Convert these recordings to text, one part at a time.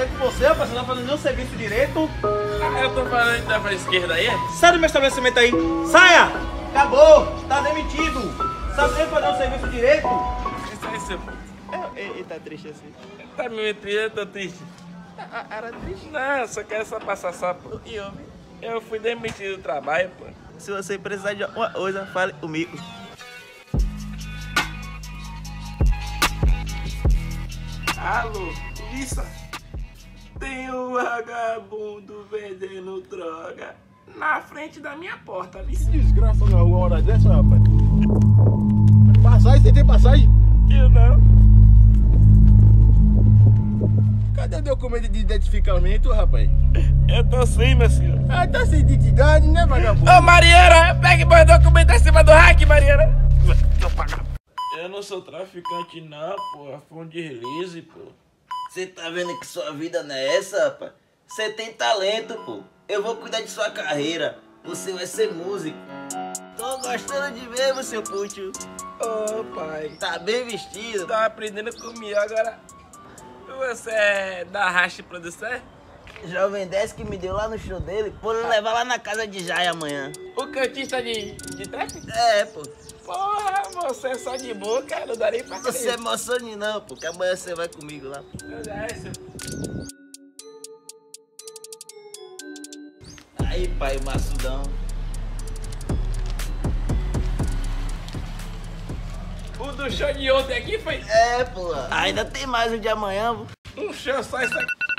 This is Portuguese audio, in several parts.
falei com você, rapaz, você não tá fazendo nenhum serviço direito. Ah, eu tô falando da pra esquerda aí, é? Sai do meu estabelecimento aí. Saia! Acabou! Tá demitido. Sabe nem fazer um serviço direito? Isso aí, seu... Ele tá triste assim. Tá me triste, eu tô triste. Era triste. Não, só quero só passar só, pô. E homem? Eu fui demitido do trabalho, pô. Se você precisar de alguma coisa, fale comigo. Alô, Lissa? Tem um vagabundo vendendo droga na frente da minha porta, Lissa. Desgraça na rua, uma hora dessa, rapaz. Passagem, você tem passagem? Eu não. Cadê o documento de identificamento, rapaz? Eu tô sem, meu senhor. Ah, tá sem identidade, né, vagabundo? Ô, Mariana, pega meu documento acima do hack, Mariana. Eu não sou traficante, não, pô. Foi um deslize, pô. Você tá vendo que sua vida não é essa, rapaz? Você tem talento, pô. Eu vou cuidar de sua carreira. Você vai ser músico. Tô gostando de ver seu puto. Ô, pai. Tá bem vestido. Tá aprendendo comigo agora. Você é da Racha Produção? Jovem 10 que me deu lá no show dele, por levar lá na casa de Jai amanhã. O cantista de, de trap? É, pô. Porra, você é só de boca, não dá nem pra Você crer. emocione não, pô, que amanhã você vai comigo lá. É, Aí, pai, maçudão. O do show de ontem aqui foi É, pô. Ainda tem mais um de amanhã, pô. um show só isso aqui.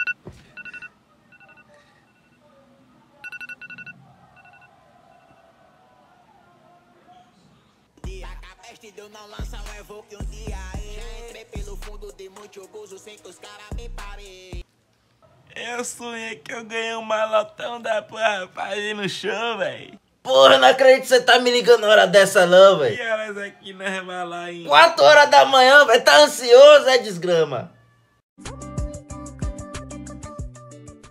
Deu não lança um evoque um dia Já entrei pelo fundo de muito gozo sem que os caras me parem Eu sonhei que eu ganhei um malotão da porra pra ir no show, véi. Porra, não acredito que você tá me ligando na hora dessa não, E velho. elas aqui na Revalar em... 4 horas da manhã, velho. Tá ansioso, é desgrama.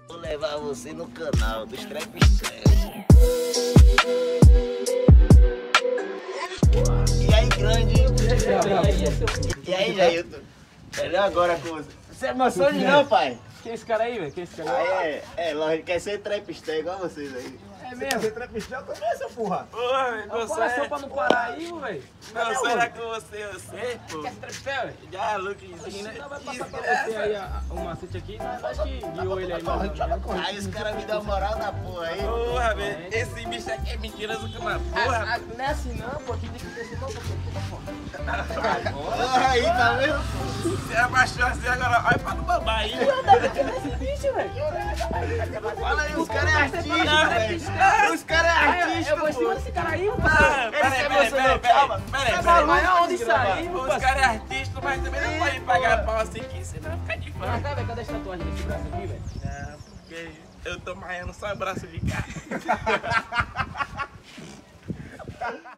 Vou levar você no canal dos Trap Stress. E aí, grande? E aí, Jailton? Melhor agora com você. Você é emoção de não, pai? Quem é esse cara aí, velho? Quem é esse cara Aí é, é lógico, quer ser trapster igual vocês aí. É mesmo? Você trapistão também, essa porra. Porra, velho, você Coração é... pra não parar aí, velho. Não, será que você, você, pô? Quer ser trapistão, velho? Já, Luquezinho, né? Não, vai passar pra você aí a- o macete aqui, mas acho que guiou ele aí. mais Aí os caras me dão moral na porra aí. Porra, velho, esse bicho aqui é mentiroso que uma porra. Ah, Não é assim não, pô. Aqui tem que ter esse não, pô. Porra aí, tá vendo? Você abaixou assim agora, olha pra não babar aí. Olha aí, os caras é artista, velho. Os caras é artista, Eu vou em cima pô. desse cara aí. Ah, Peraí, peraí, peraí, peraí, peraí, peraí. Mas aonde isso aí, Os caras é artista, mas também não pode pagar pau assim que senão fica de fã. Mas, cara, velho, cadê essa tatuagem desse braço aqui, velho? Não, porque eu tô maiando só o braço de cá.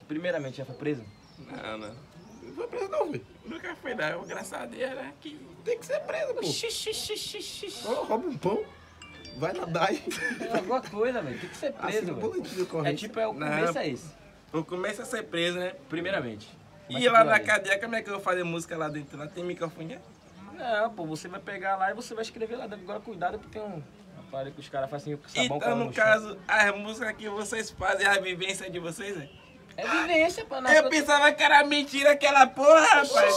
Primeiramente, já foi preso? Não, não. Não foi preso não, velho. Nunca foi não, graças a Deus, né? Que tem que ser preso, pô. Xixi, xixi, xixi. Ó, rouba um pão, vai na DAI. É alguma coisa, velho. Tem que ser Assina preso, velho. É tipo, é o Não. começo é esse. O começo é ser preso, né? Primeiramente. Mas E lá na aí. cadeia, como é que eu vou fazer música lá dentro? Lá tem microfone? Não, pô, você vai pegar lá e você vai escrever lá dentro. Agora cuidado porque tem um. Uma parada que os caras fazem com sabão Então, no chão. caso, as músicas que vocês fazem, a vivência de vocês, né? É vivência, pô. Eu pensava que era mentira aquela porra, rapaz.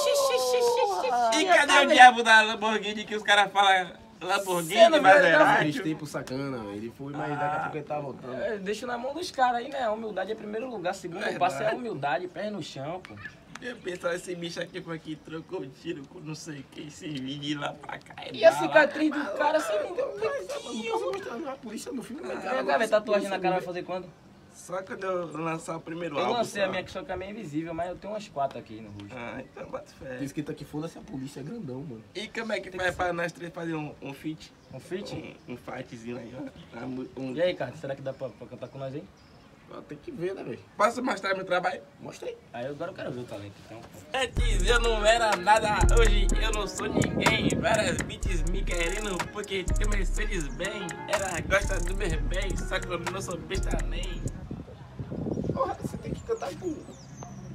E cadê o diabo da Lamborghini que os caras falam Lamborghini, Maserati? tempos sacana, ele foi, mas daqui a pouco ele tá voltando. É, deixa na mão dos caras aí, né? A humildade é primeiro lugar. Segundo Verdade. passo é a humildade, pé no chão, pô. Eu pensava, esse bicho aqui foi que trocou um tiro com não sei quem, esse de lá pra cá. E a cicatriz do cara, você não posso mostrar a polícia no filme, mas Vem cá, velho, tatuagem na cara vai fazer quando? Só quando eu lançar o primeiro Eu álbum. lancei a minha que só que é meio invisível, mas eu tenho umas quatro aqui no rosto. Ah, então bota fé. Tem escrito aqui, foda-se a polícia, é grandão, mano. E como é que faz pra nós três fazer um, um feat? Um feat? Um, um fightzinho aí, ó. Um- E aí, cara, será que dá pra, pra cantar com nós aí? Tem que ver, né, velho? Posso mostrar meu trabalho? Mostrei. Aí agora eu quero ver o talento, então. Antes eu não era nada, hoje eu não sou ninguém. Várias bitches me querendo porque tem Mercedes bem. Ela gosta do meu bem, só que eu não sou besta nem. Você tem que cantar por...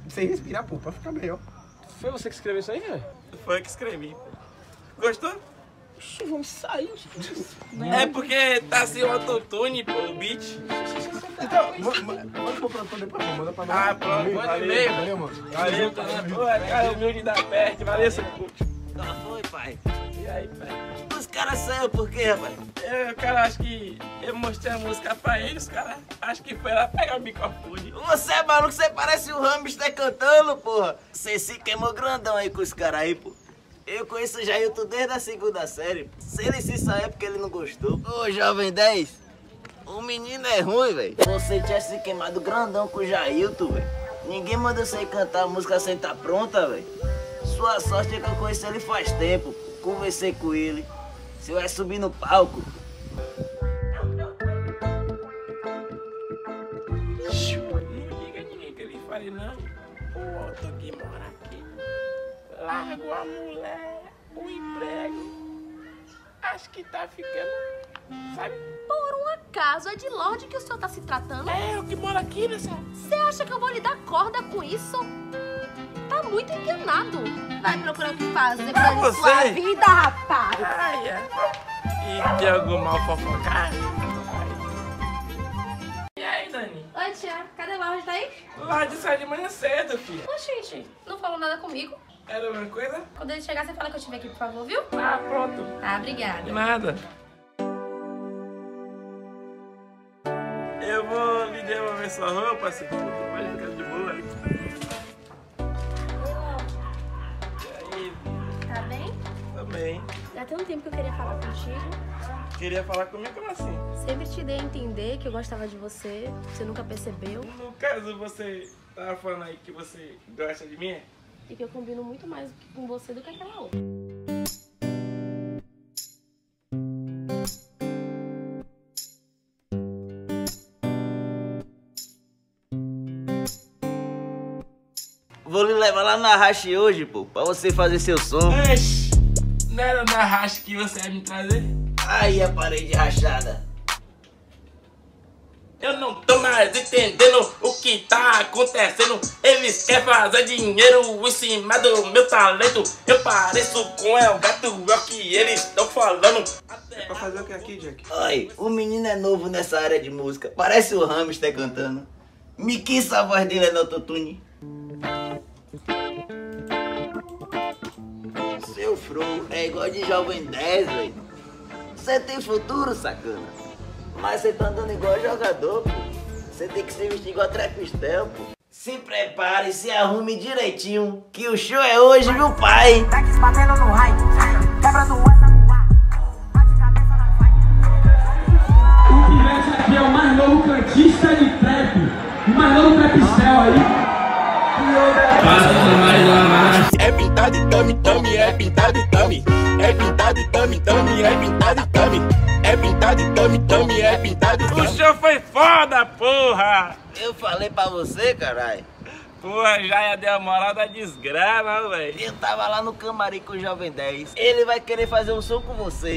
sem respirar, pô, pra ficar melhor. Foi você que escreveu isso aí, velho? Foi que escrevi. Gostou? Oxi, vamos sair. É porque tá sem o autotune, pô, o beat. Então, manda manda pro produtor depois. Manda pra nós. Ah, pronto, manda valeu, e-mail. Valeu, mano. Valeu, tá na cara humilde da peste. Valeu, seu puto. Qual foi, pai? Aí, pai? Os caras saiu por quê, rapaz? Eu, cara, acho que eu mostrei a música pra eles, cara. Acho que foi lá pegar o microfone. Você é maluco, você parece o hamster cantando, porra. Você se queimou grandão aí com os caras aí, pô. Eu conheço o Jailton desde a segunda série. Se ele se sair é porque ele não gostou. Ô, jovem 10, o menino é ruim, velho. Você tinha se queimado grandão com o Jailton, velho. Ninguém manda você cantar a música sem estar pronta, velho. Sua sorte é que eu conheço ele faz tempo. Conversei com ele. Você vai subir no palco. Não diga a ninguém que ele fale, não. O outro que mora aqui. Largo a mulher, o emprego. Acho que tá ficando. Sabe? Por um acaso é de Lorde que o senhor tá se tratando? É, o que mora aqui nessa. Você acha que eu vou lhe dar corda com isso? Muito enganado. Vai procurar o que fazer pra você? sua vida, rapaz. Ai, é. E tem algum mal fofocar? E aí, Dani? Oi, tia. Cadê o Lorde daí? Lá de sair de manhã cedo, filho. Ô, gente, não falou nada comigo. Era alguma coisa? Quando ele chegar, você fala que eu tive aqui, por favor, viu? Ah, pronto. Ah, obrigada. De nada. Eu vou lhe devolver sua roupa, se pode ficar de boa. Também. Já tem um tempo que eu queria falar contigo. Queria falar comigo como assim? Sempre te dei a entender que eu gostava de você. Você nunca percebeu. No caso, você tava falando aí que você gosta de mim? E que eu combino muito mais com você do que aquela outra. Vou lhe levar lá na Rache hoje, pô, pra você fazer seu som. Não era na racha que você ia me trazer? Aí a parede rachada. Eu não tô mais entendendo o que tá acontecendo. Eles querem fazer dinheiro em cima do meu talento. Eu pareço com El Gato, é o que eles estão falando. É pra fazer o que aqui, Jack? Oi, o menino é novo nessa área de música. Parece o hamster cantando. Me quis a voz dele é no autotune. Seu fro é igual de jovem 10, velho. Você tem futuro, sacana. Mas você tá andando igual jogador, pô. Você tem que se vestir igual Trepistel, pô. Se prepare e se arrume direitinho, que o show é hoje, viu, pai? Batendo no raio, quebrando na vai. O Pivete aqui é o mais novo cantista de trap. O mais novo trapistel aí. É pintado de tame, tame, é pintado de tame. É pintado de tame, tame, é pintado de tame. É pintado de tame, tame, é pintado de O show foi foda, porra! Eu falei pra você, caralho. Porra, já ia dar a moral da desgrama, velho. Eu tava lá no camarim com o Jovem 10. Ele vai querer fazer um som com você.